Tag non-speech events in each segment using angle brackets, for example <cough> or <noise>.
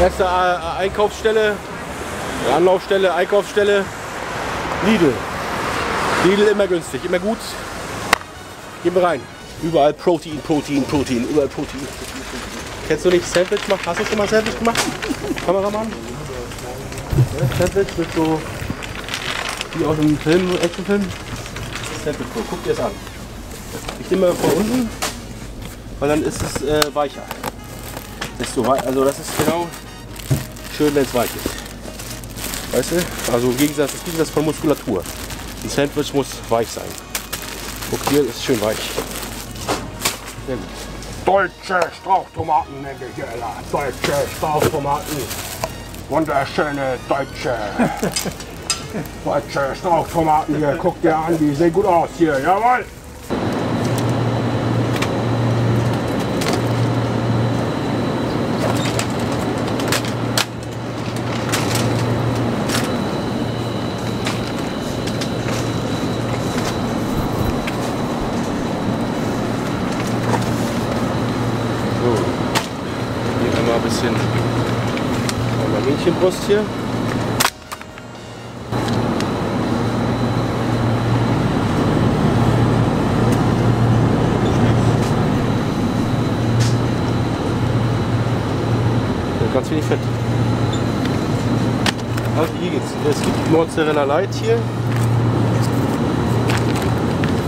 Erste äh, Einkaufsstelle, Anlaufstelle, Einkaufsstelle, Lidl. Lidl immer günstig, immer gut. Gehen wir rein. Überall Protein, Protein, Protein, überall Protein. Kennst du nicht Sandwich gemacht? Hast du schon mal Sandwich gemacht? Kameramann? Sandwich mit so, wie aus einem Film, Actionfilm. Sandwich, so, guck dir das an. Ich nehme mal von unten, weil dann ist es äh, weicher. Desto wei also das ist genau schön, wenn es weich ist. Weißt du? Also im Gegensatz, im Gegensatz von Muskulatur. Ein Sandwich muss weich sein. Guck hier, ist schön weich. Sehr gut. Deutsche Strauchtomaten nenne ich Ella. Deutsche Strauchtomaten. Wunderschöne deutsche. <laughs> deutsche Strauchtomaten hier. Guck dir an, die sehen gut aus hier. Jawohl. So. Hier einmal ein bisschen Hähnchenbrust hier. Ganz wenig Fett. Also hier geht's. Es gibt Mozzarella Light hier.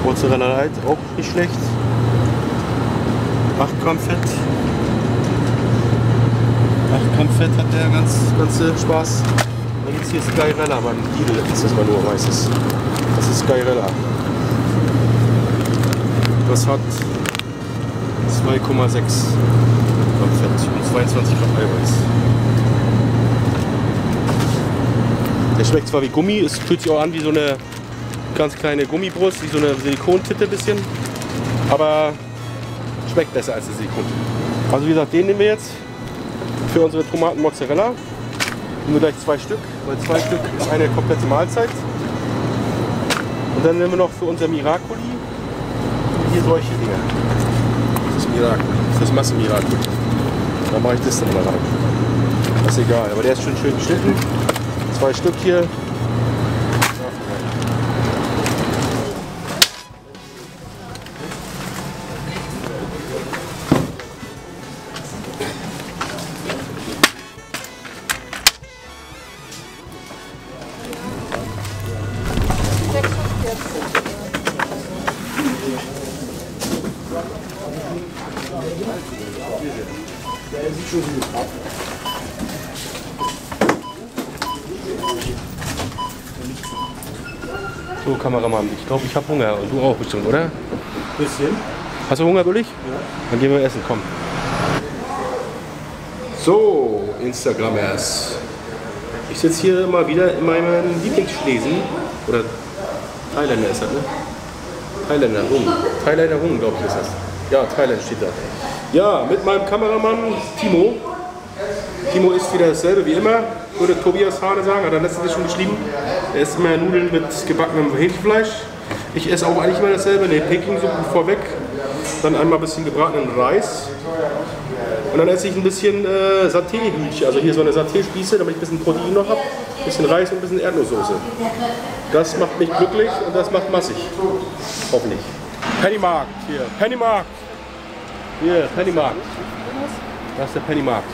Mozzarella Light auch nicht schlecht. 8 Gramm Fett. 8 Gramm Fett hat der ganz, ganze Spaß. Dann gibt es hier Skyrella beim Lidl, ist das mal nur weißes. Das ist Skyrella. Das hat 2,6 Gramm und 22 Gramm Eiweiß. Der schmeckt zwar wie Gummi, es fühlt sich auch an wie so eine ganz kleine Gummibrust, wie so eine Silikontitte bisschen. Aber schmeckt besser als der Silikon. Also wie gesagt, den nehmen wir jetzt für unsere Tomaten Mozzarella. Wir gleich zwei Stück, weil zwei Stück ist eine komplette Mahlzeit. Und dann nehmen wir noch für unser Miracoli hier solche Dinge. Das ist Miracoli, das ist Masse Miracoli. Dann mache ich das dann mal rein. Das ist egal, aber der ist schon schön geschnitten. Zwei Stück hier. Kameramann, ich glaube, ich habe Hunger. Und du auch bestimmt, oder? Bisschen. Hast du Hunger, Billig? Ja. Dann gehen wir essen, komm. So, Instagrammers. Ich sitze hier mal wieder in meinem Lieblingsschlesen. Oder Thailänder ist das, ne? Thailänder, Hung. Thailänder Hung, glaube ich, ist das. Ja, Thailand steht da. Ja, mit meinem Kameramann Timo. Timo isst wieder dasselbe wie immer, würde Tobias Hane sagen, hat er letztens schon geschrieben. Er isst immer Nudeln mit gebackenem Hähnchenfleisch. Ich esse auch eigentlich immer dasselbe, ne, Pekingsuppe vorweg, dann einmal ein bisschen gebratenen Reis. Und dann esse ich ein bisschen äh, Saté-Hühnchen, also hier so eine Saté-Spieße, damit ich ein bisschen Protein noch habe, ein bisschen Reis und ein bisschen Erdnusssoße. Das macht mich glücklich und das macht massig. Hoffentlich. Pennymarkt, hier, Pennymarkt. Hier, Pennymarkt. Das ist der Pennymarkt.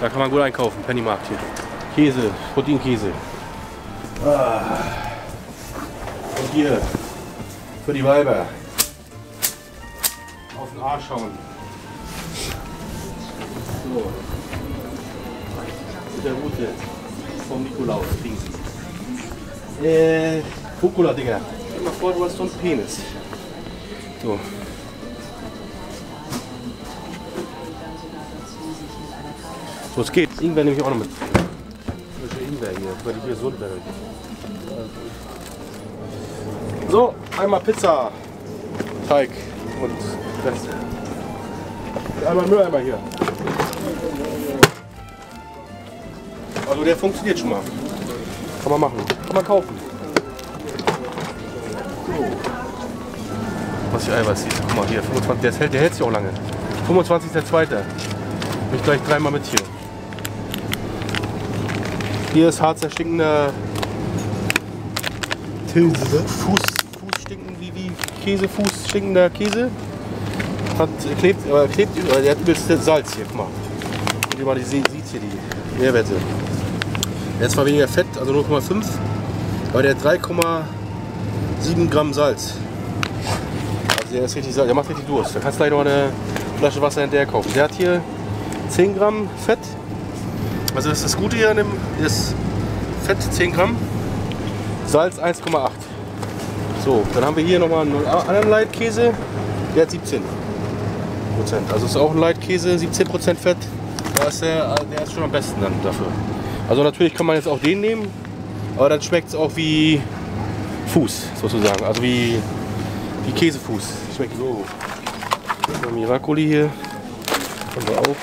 Da kann man gut einkaufen, Pennymarkt hier. Käse, Proteinkäse. Ah. Und hier, für die Weiber. Auf den Arsch schauen. So. Mit der Route vom Nikolaus kriegen. Äh, Rucola, Digga. Stell mal vor, du hast so einen Penis. So. So, es geht. Ingwer nehme ich auch noch mit. Welche Ingwer hier, weil die gesund werden. So, einmal Pizza, Teig und Rest. Einmal Mülleimer hier. Also der funktioniert schon mal. Kann man machen. Kann man kaufen. Was hier Eiweiß hier. Guck mal hier, 25, der hält, der hält sich auch lange. 25.02. Ich gleich dreimal mit hier. Hier ist hart zerstinkender Tilse, wie, wie Käse. Hat klebt, äh, klebt, äh, der hat übelst Salz hier, guck mal. Und ihr mal die sieht hier die Nährwerte. Der ist zwar weniger Fett, also 0,5, aber der hat 3,7 Gramm Salz. Also der ist richtig Salz, der macht richtig Durst. Da kannst du gleich noch eine Flasche Wasser hinterher kaufen. Der hat hier 10 Gramm Fett. Also das ist das Gute hier an dem ist Fett 10 Gramm, Salz 1,8. So, dann haben wir hier nochmal einen anderen Leitkäse, der hat 17 Prozent. Also ist auch ein Leitkäse, 17 Prozent Fett. Da ist der, der ist schon am besten dann dafür. Also natürlich kann man jetzt auch den nehmen, aber dann schmeckt es auch wie Fuß sozusagen. Also wie, wie Käsefuß. Schmeckt so. Miracoli hier. Haben wir auch.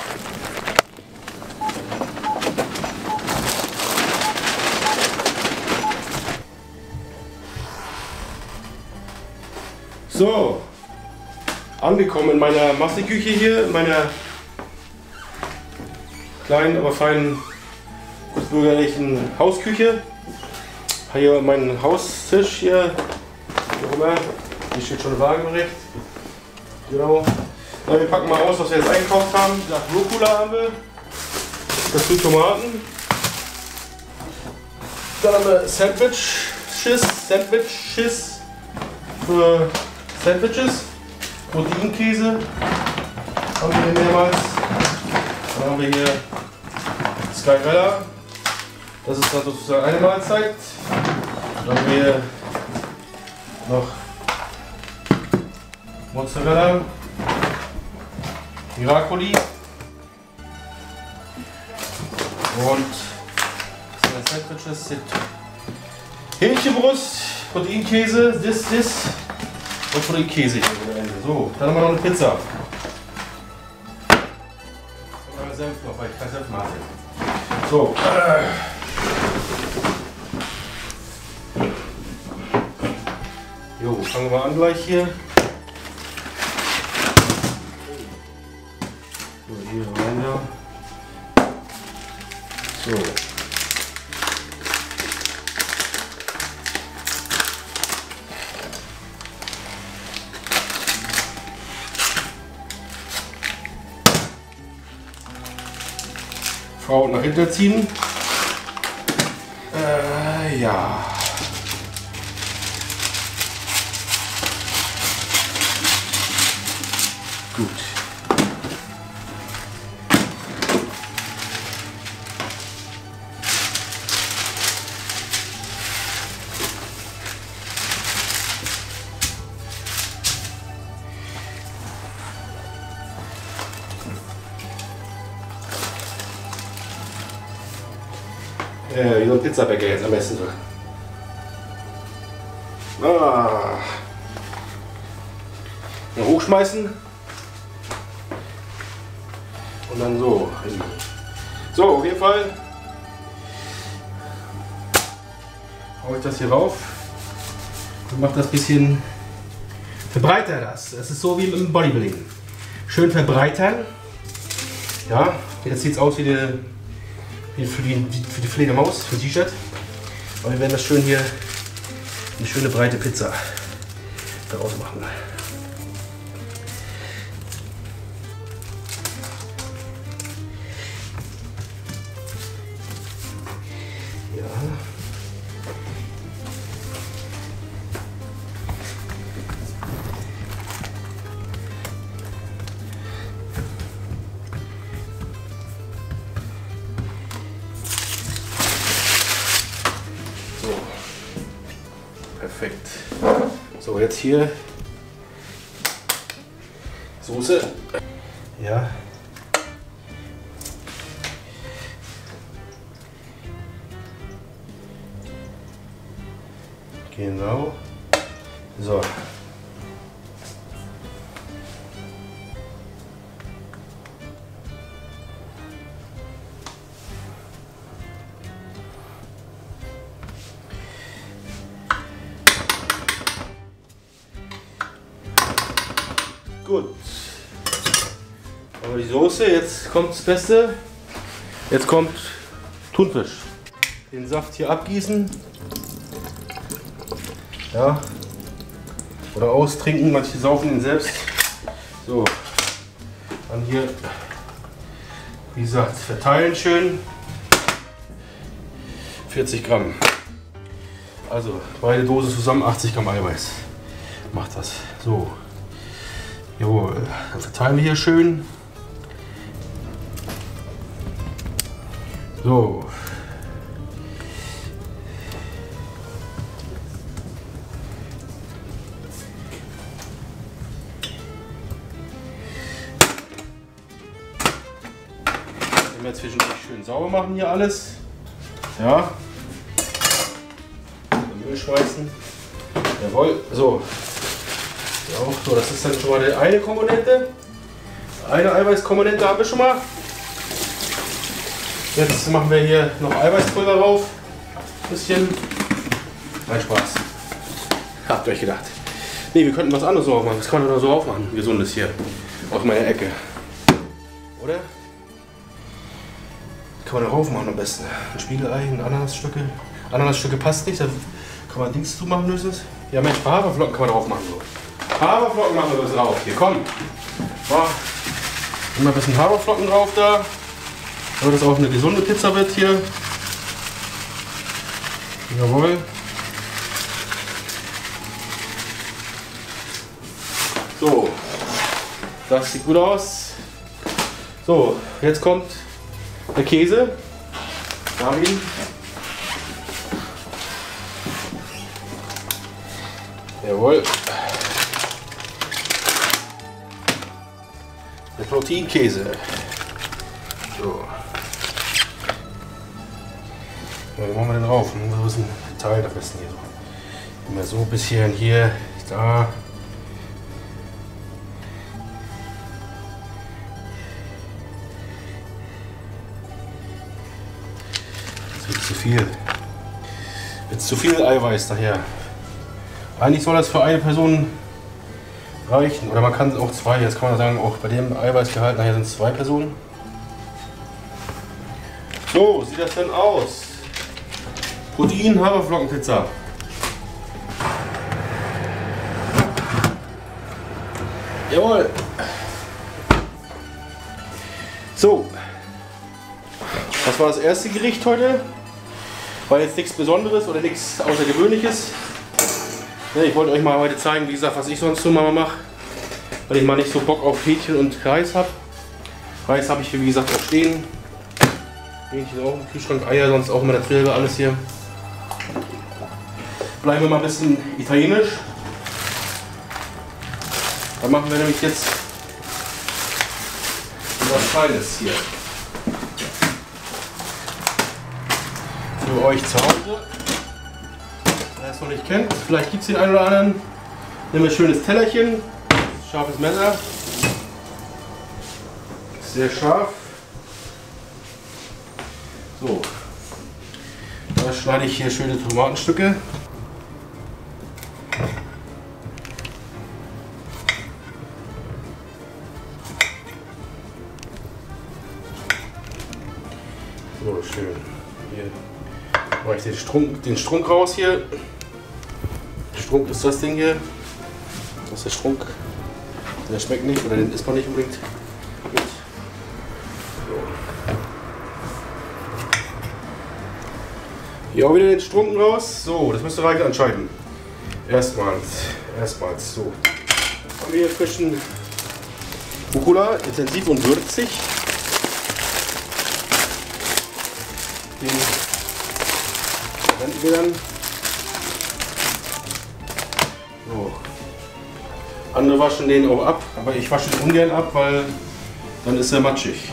So, angekommen in meiner Mastiküche hier, in meiner kleinen, aber feinen, bürgerlichen Hausküche. Hier mein Haustisch hier, wie auch immer. Hier steht schon waagerecht. Genau. Na, wir packen mal aus, was wir jetzt einkauft haben. Gesagt, Rucola haben wir. Dazu Tomaten. Dann haben wir Sandwiches, Sandwiches für Sandwiches, Proteinkäse. Haben wir hier mehrmals. Dann haben wir hier Skyrella, das ist dann sozusagen eine Mahlzeit. Dann haben wir noch Mozzarella, Miracoli. Und Sandwiches sind Hähnchenbrust, Proteinkäse, das, das und von den Käse hier am Ende. So, dann haben wir noch eine Pizza. Und eine Senf noch, weil ich kein Senf mag. So. Jo, fangen wir an gleich hier. Frau nach hinten ziehen. Äh, ja. Gut. Äh, wie so ein Pizzabäcker jetzt am besten so. Ah. Dann hochschmeißen. Und dann so. So, auf jeden Fall hau ich das hier rauf und mache das bisschen, verbreiter das. Das ist so wie im Bodybuilding. Schön verbreitern. Ja, jetzt sieht es aus wie eine für die, für die Fledermaus, für T-Shirt. Und wir werden das schön hier, eine schöne breite Pizza daraus machen. Perfekt. So, jetzt hier Soße. Ja. Genau. So. Gut. Aber die Soße, jetzt kommt das Beste. Jetzt kommt Thunfisch. den Saft hier abgießen. Ja. Oder austrinken, manche saufen ihn selbst. So. Dann hier, wie gesagt, verteilen schön. 40 Gramm. Also beide Dosen zusammen 80 Gramm Eiweiß. Macht das. So. Jawohl. Verteilen wir hier schön. So. Wir zwischendurch schön sauber machen hier alles. Ja. Müll schmeißen. Jawohl. So. Auch so, das ist dann schon mal eine Komponente. Eine Eiweißkomponente haben wir schon mal. Jetzt machen wir hier noch Eiweißpulver drauf. Bisschen. Nein, Spaß. Habt ihr euch gedacht. Nee, wir könnten was anderes drauf machen. Das kann man doch so aufmachen. Gesundes hier. Aus meiner Ecke. Oder? Kann man darauf machen am besten. Ein Spiegelei, ein Ananasstücke. Ananasstücke passt nicht, da kann man Dings zumachen müssen. Ja Mensch, Haferflocken kann man drauf machen. So. Haferflocken machen wir drauf. Hier, komm. So. Immer ein bisschen Haferflocken drauf da. Damit das auch eine gesunde Pizza wird hier. Jawohl. So. Das sieht gut aus. So, jetzt kommt der Käse. Ihn. Jawohl. Der Proteinkäse. So. Ja, wo machen wir denn drauf? Wo ist ein Teil am besten hier? Immer so ein bisschen hier, da. Zu viel. Jetzt zu viel Eiweiß daher. Eigentlich soll das für eine Person reichen. Oder man kann auch zwei. Jetzt kann man sagen, auch bei dem Eiweißgehalt nachher sind es zwei Personen. So, sieht das denn aus? Protein Haferflockenpizza. Jawohl. So. Das war das erste Gericht heute. War jetzt nichts Besonderes oder nichts Außergewöhnliches. Ja, ich wollte euch mal heute zeigen, wie gesagt, was ich sonst so mal mache. Weil ich mal nicht so Bock auf Hähnchen und Reis habe. Reis habe ich, wie gesagt, auch stehen. Hähnchen auch im Kühlschrank, Eier, sonst auch immer dasselbe alles hier. Bleiben wir mal ein bisschen italienisch. Dann machen wir nämlich jetzt was Feines hier. Für euch zu Hause. Es noch nicht kennt, vielleicht gibt es den einen oder anderen. Nehmen wir ein schönes Tellerchen, scharfes Messer. Sehr scharf. So. Da schneide ich hier schöne Tomatenstücke. So, schön. Hier mache ich den Strunk, den Strunk raus hier. Strunk ist das Ding hier. Das ist der Strunk. Der schmeckt nicht oder den isst man nicht unbedingt. Hier auch wieder den Strunken raus. So, das müsste Reike entscheiden. Erstmals, erstmals so. Haben wir hier frischen Rucola, intensiv und würzig. Den verwenden wir dann. So. Andere waschen den auch ab, aber ich wasche den ungern ab, weil dann ist er matschig.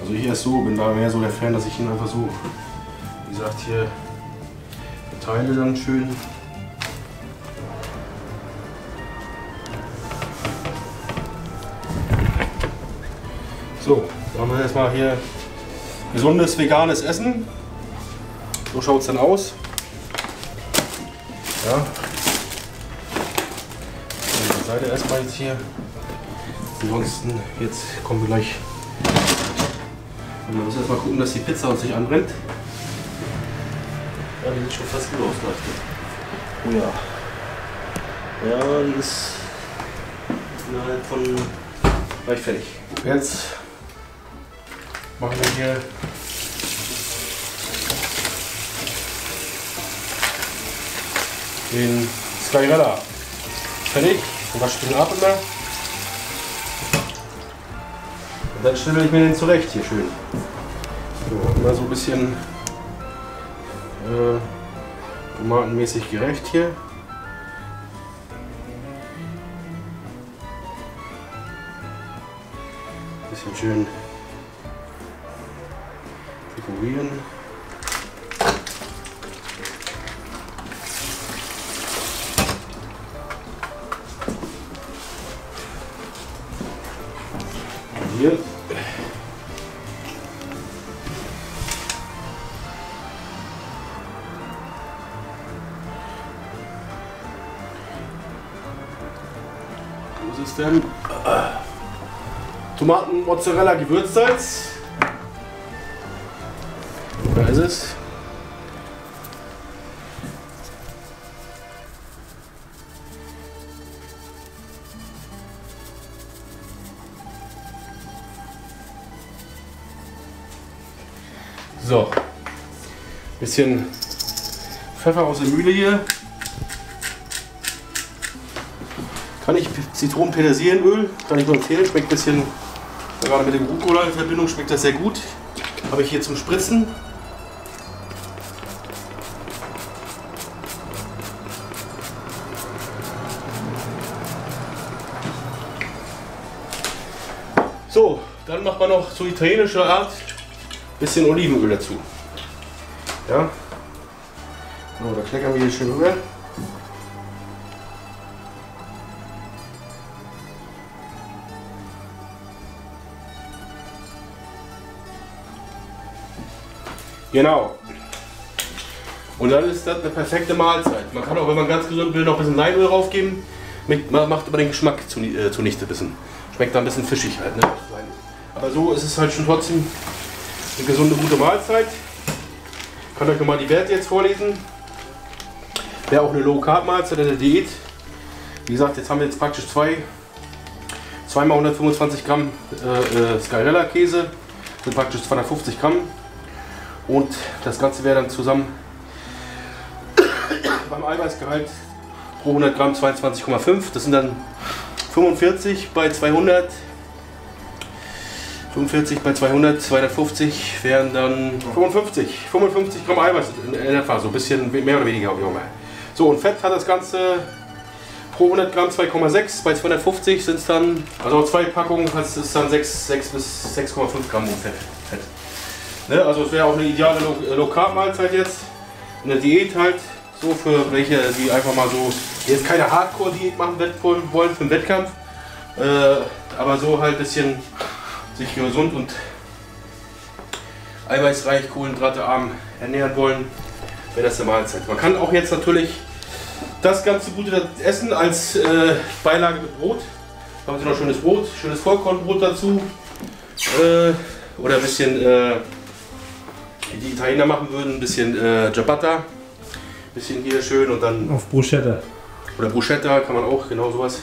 Also ich erst so, bin da mehr so der Fan, dass ich ihn einfach so, wie gesagt, hier verteile dann schön. So, dann haben wir erstmal hier gesundes veganes Essen. So schaut es dann aus. Ja. Seite erstmal jetzt hier. Ansonsten, jetzt kommen wir gleich. Wir müssen erstmal gucken, dass die Pizza uns nicht anbrennt. Ja, die sieht schon fast gut aus, Leute. Oh ja. Ja, die ist innerhalb von gleich fertig. Jetzt machen wir hier den Skyrella fertig. Und wasche den ab immer. Und dann stelle ich mir den zurecht hier schön. So, immer so ein bisschen äh, tomatenmäßig gerecht hier. Bisschen schön denn? Tomaten, Mozzarella, Gewürzsalz. Da ist es. So. Bisschen Pfeffer aus der Mühle hier. Kann ich Zitronen-Petersilienöl, kann ich nur empfehlen, schmeckt ein bisschen, gerade mit dem Rucola in Verbindung schmeckt das sehr gut. Habe ich hier zum Spritzen. So, dann macht man noch so italienische Art bisschen Olivenöl dazu. Ja. So, da kleckern wir hier schön rüber. Genau. Und dann ist das eine perfekte Mahlzeit. Man kann auch, wenn man ganz gesund will, noch ein bisschen Leinöl draufgeben. Man macht aber den Geschmack äh, zunichte ein bisschen. Schmeckt da ein bisschen fischig halt. Ne? Aber so ist es halt schon trotzdem eine gesunde, gute Mahlzeit. Ich kann euch nochmal die Werte jetzt vorlesen. Wäre auch eine Low-Carb-Mahlzeit in der Diät. Wie gesagt, jetzt haben wir jetzt praktisch zwei, zweimal 125 Gramm äh, äh, Skyrella-Käse. Sind praktisch 250 Gramm. Und das Ganze wäre dann zusammen beim Eiweißgehalt pro 100 Gramm 22,5. Das sind dann 45 bei 200. 45 bei 200, 250 wären dann 55. 55 Gramm Eiweiß in, in etwa, so ein bisschen mehr oder weniger, wie auch immer. So, und Fett hat das Ganze pro 100 Gramm 2,6. Bei 250 sind es dann, also zwei Packungen hat es dann 6, 6 bis 6,5 Gramm Fett. Ne, also es wäre auch eine ideale Low- Carb Mahlzeit jetzt. In der Diät halt, so für welche, die einfach mal so jetzt keine Hardcore Diät machen wollen für den Wettkampf. Äh, aber so halt ein bisschen sich gesund und eiweißreich, kohlenhydratearm ernähren wollen, wäre das eine Mahlzeit. Man kann auch jetzt natürlich das ganze gute Essen als äh, Beilage mit Brot. Da haben Sie noch schönes Brot, schönes Vollkornbrot dazu. Äh, oder ein bisschen, äh, wie die Italiener machen würden, ein bisschen äh, Ciabatta. Bisschen hier schön und dann Auf Bruschetta. oder Bruschetta kann man auch, genau sowas.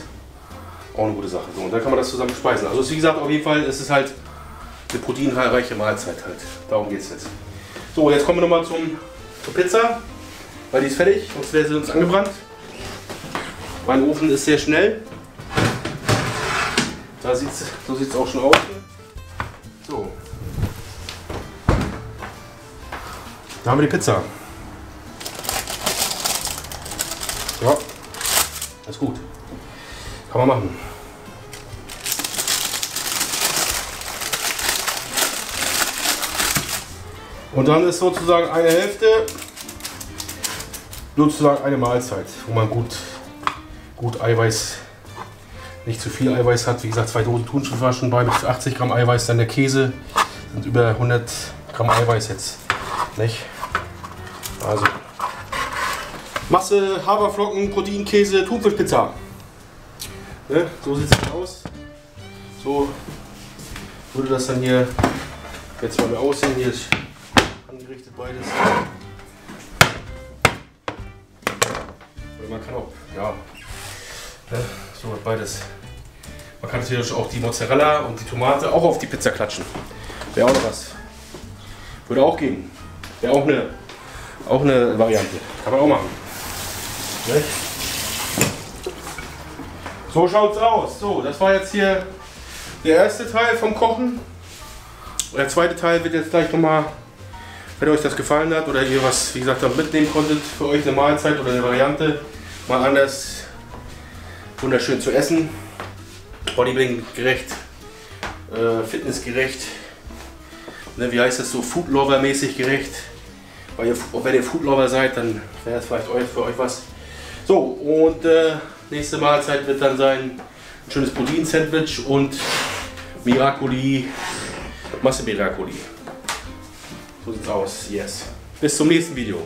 Auch eine gute Sache. So, und dann kann man das zusammen speisen. Also wie gesagt, auf jeden Fall ist es halt eine proteinreiche Mahlzeit halt. Darum geht es jetzt. So, jetzt kommen wir nochmal zum, zur Pizza. Weil die ist fertig, sonst wäre sie uns angebrannt. Mein Ofen ist sehr schnell. Da sieht's, so sieht es auch schon aus. So. Da haben wir die Pizza. Ja, ist gut. Kann man machen. Und dann ist sozusagen eine Hälfte sozusagen eine Mahlzeit, wo man gut, gut Eiweiß, nicht zu viel Eiweiß hat. Wie gesagt, zwei Dosen Thunfischwaschen bei mit 80 Gramm Eiweiß, dann der Käse sind über 100 Gramm Eiweiß jetzt. Nicht? Also Masse, Haferflocken, Proteinkäse, Thunfischpizza. Ne? So sieht es aus. So würde das dann hier jetzt mal aussehen. Hier ist angerichtet beides. man kann auch, ja, ne, so beides. Man kann natürlich auch die Mozzarella und die Tomate auch auf die Pizza klatschen. Wäre auch noch was. Würde auch gehen. Wäre auch eine, auch eine Variante. Kann man auch machen. Ne? So schaut's aus. So, das war jetzt hier der erste Teil vom Kochen. Der zweite Teil wird jetzt gleich nochmal, wenn euch das gefallen hat oder ihr was, wie gesagt, mitnehmen konntet, für euch eine Mahlzeit oder eine Variante, mal anders wunderschön zu essen. Bodybuilding gerecht, äh, fitnessgerecht, ne, wie heißt das so, Foodlover-mäßig gerecht. Weil ihr, wenn ihr Foodlover seid, dann wäre es vielleicht für euch was. So, und äh, nächste Mahlzeit wird dann sein ein schönes Protein-Sandwich und Miracoli, Masse Miracoli. So sieht's aus, yes. Bis zum nächsten Video.